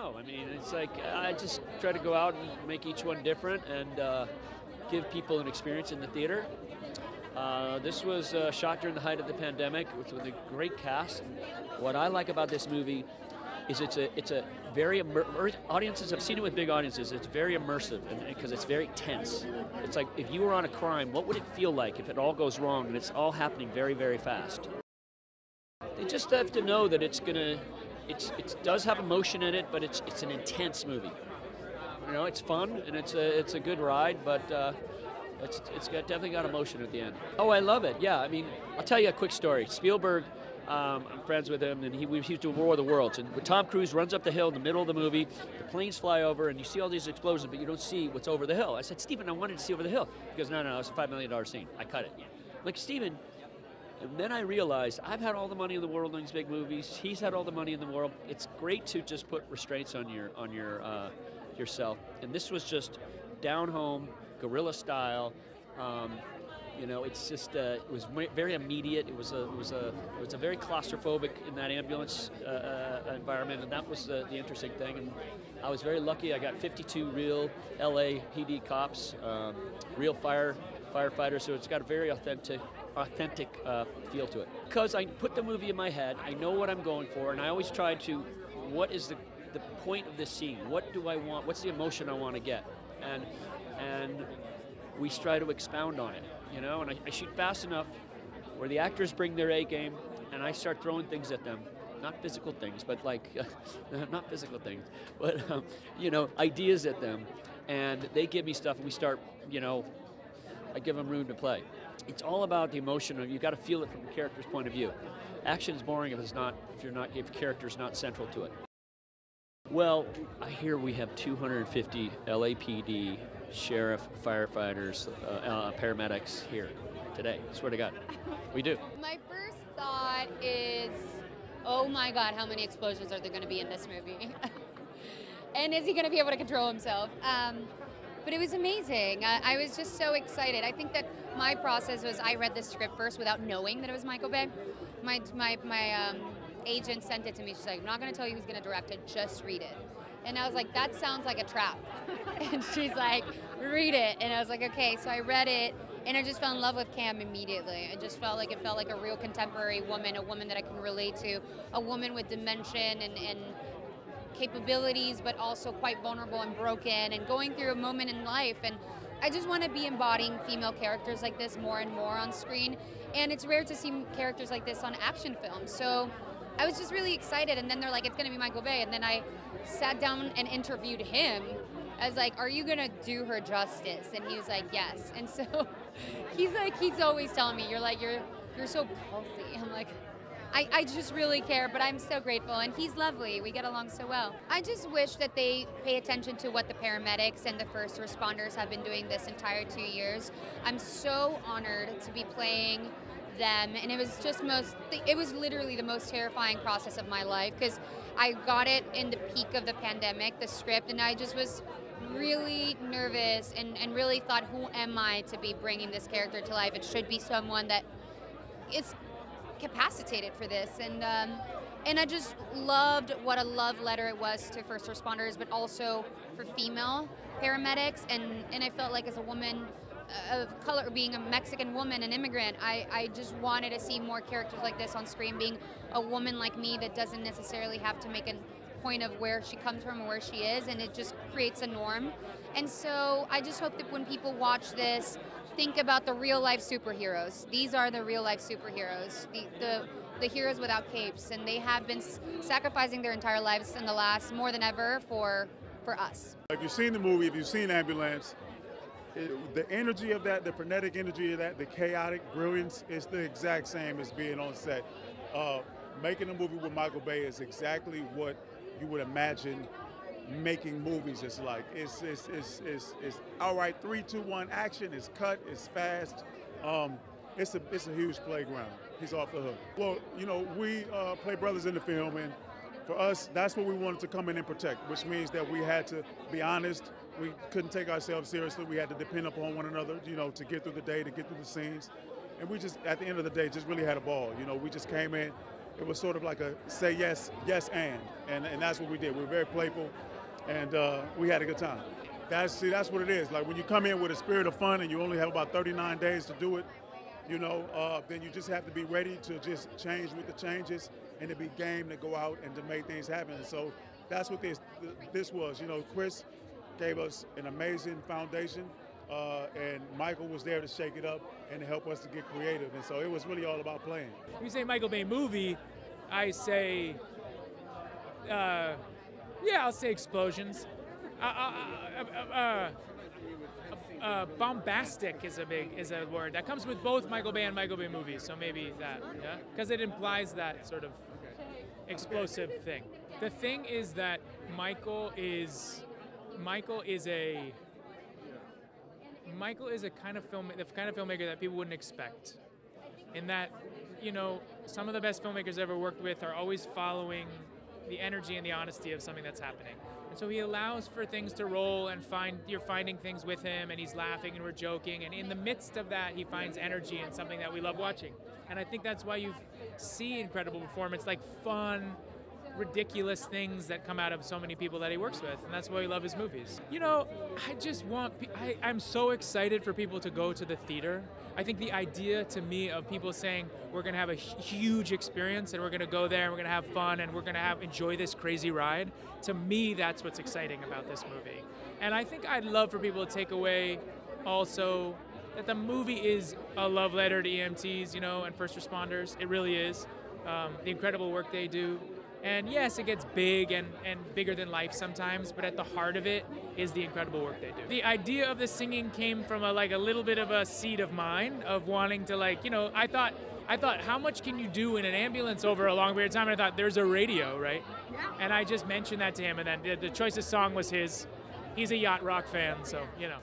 know. I mean, it's like I just try to go out and make each one different and uh, give people an experience in the theater. Uh, this was uh, shot during the height of the pandemic with, a great cast. What I like about this movie is it's a it's a very audiences have seen it with big audiences. It's very immersive because it's very tense. It's like if you were on a crime, what would it feel like if it all goes wrong and it's all happening very very fast? They just have to know that it's gonna it's it does have emotion in it, but it's it's an intense movie. You know, it's fun and it's a it's a good ride, but. Uh, it's, it's got, definitely got emotion at the end. Oh, I love it. Yeah, I mean, I'll tell you a quick story. Spielberg, um, I'm friends with him, and he, he was doing War of the Worlds. And Tom Cruise runs up the hill in the middle of the movie, the planes fly over, and you see all these explosions, but you don't see what's over the hill. I said, Stephen, I wanted to see over the hill. He goes, no, no, it's a $5 million scene. I cut it. I'm like, Stephen, and then I realized I've had all the money in the world on these big movies. He's had all the money in the world. It's great to just put restraints on your on your uh, yourself. And this was just down home, guerrilla style. Um, you know, it's just uh, it was very immediate. It was a it was a it was a very claustrophobic in that ambulance uh, uh, environment, and that was the, the, interesting thing. And I was very lucky. I got 52 real LA PD cops, um, real fire firefighters. So it's got a very authentic authentic uh, feel to it. Because I put the movie in my head, I know what I'm going for, and I always try to, what is the the point of this scene? What do I want? What's the emotion I want to get? And and we try to expound on it, you know. And I, I shoot fast enough where the actors bring their A game, and I start throwing things at them. Not physical things, but like, not physical things, but um, you know, ideas at them, and they give me stuff, and we start, you know, I give them room to play. It's all about the emotion. Of, you got to feel it from the character's point of view. Action is boring if it's not, if you're not, if character's not central to it. Well, I hear we have 250 LAPD sheriff, firefighters, uh, uh, paramedics here today. Swear to God, we do. My first thought is, oh my God, how many explosions are there going to be in this movie? and is he going to be able to control himself? Um, but it was amazing. I, I, was just so excited. I think that my process was I read the script first without knowing that it was Michael Bay. My my my um, agent sent it to me. She's like, "I'm not going to tell you who's going to direct it. Just read it." And I was like, that sounds like a trap. and she's like, read it. And I was like, okay. So I read it and I just fell in love with Cam immediately. I just felt like it felt like a real contemporary woman, a woman that I can relate to, a woman with dimension and, and capabilities, but also quite vulnerable and broken and going through a moment in life. And I just want to be embodying female characters like this more and more on screen. And it's rare to see characters like this on action films. So I was just really excited. And then they're like, it's going to be Michael Bay. And then I sat down and interviewed him. I was like, "Are you gonna do her justice?" And he was like, "Yes." And so he's like, he's always telling me, "You're like, you're you're so healthy." I'm like, I, I just really care, but I'm so grateful. And he's lovely. We get along so well. I just wish that they pay attention to what the paramedics and the first responders have been doing this entire two years. I'm so honored to be playing them and it was just most it was literally the most terrifying process of my life because i got it in the peak of the pandemic the script and i just was really nervous and, and really thought who am i to be bringing this character to life it should be someone that is capacitated for this. And um, and i just loved what a love letter it was to first responders but also for female paramedics. And and i felt like as a woman of color, being a Mexican woman, an immigrant, I, I just wanted to see more characters like this on screen, being a woman like me that doesn't necessarily have to make a point of where she comes from or where she is, and it just creates a norm. And so I just hope that when people watch this, think about the real life superheroes. These are the real life superheroes, the, the, the heroes without capes, and they have been sacrificing their entire lives in the last more than ever for for us. If you've seen the movie, if you've seen Ambulance, it, the energy of that, the frenetic energy of that, the chaotic brilliance is the exact same as being on set. Uh, making a movie with Michael Bay is exactly what you would imagine making movies is like. It's, it's, it's, it's, it's all right, three, two, one, action, it's cut, it's fast. Um, it's, a, it's a huge playground. He's off the hook. Well, you know, we uh, play brothers in the film, and for us, that's what we wanted to come in and protect, which means that we had to be honest. We couldn't take ourselves seriously. We had to depend upon one another, you know, to get through the day, to get through the scenes. And we just, at the end of the day, just really had a ball. You know, we just came in. it was sort of like a say yes, yes, and, and, and that's what we did. We were very playful, and uh, we had a good time. That's see, that's what it is. Like when you come in with a spirit of fun and you only have about 39 days to do it, you know, uh, then you just have to be ready to just change with the changes and to be game to go out and to make things happen. And so that's what this this was. You know, Chris gave us an amazing foundation, uh, and Michael was there to shake it up and to help us to get creative. And so it was really all about playing. When you say Michael Bay movie, I say, uh, yeah, I'll say explosions. Uh, uh, uh, uh, bombastic is a big is a word that comes with both Michael Bay and Michael Bay movies. So maybe that, yeah, because it implies that sort of explosive thing. The thing is that Michael is Michael is a Michael is a kind of film the kind of filmmaker that people wouldn't expect. In that, you know, some of the best filmmakers I've ever worked with are always following the energy and the honesty of something that's happening. And so he allows for things to roll and find you're finding things with him and he's laughing and we're joking and in the midst of that he finds energy and something that we love watching. And I think that's why you see incredible performance like fun ridiculous things that come out of so many people that he works with, and that's why we love his movies. You know, I just want, I, I'm so excited for people to go to the theater. I think the idea to me of people saying we're gonna have a huge experience and we're gonna go there and we're gonna have fun and we're gonna have enjoy this crazy ride, to me that's what's exciting about this movie. And I think I'd love for people to take away also that the movie is a love letter to EMTs, you know, and first responders. It really is. Um, the incredible work they do, and yes, it gets big and, and bigger than life sometimes, but at the heart of it is the incredible work they do. The idea of the singing came from a like a little bit of a seed of mine of wanting to like, you know, I thought I thought how much can you do in an ambulance over a long period of time? And I thought there's a radio, right? Yeah. And I just mentioned that to him and then the, the choice of song was his. He's a yacht rock fan, so, you know.